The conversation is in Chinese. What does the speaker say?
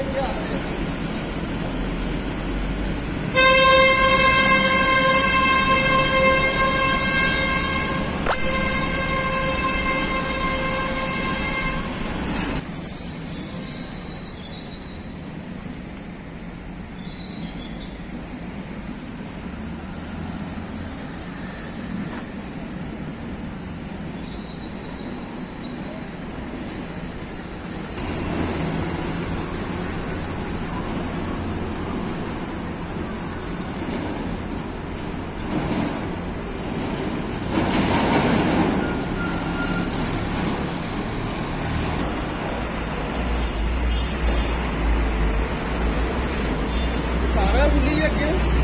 天气啊。Again.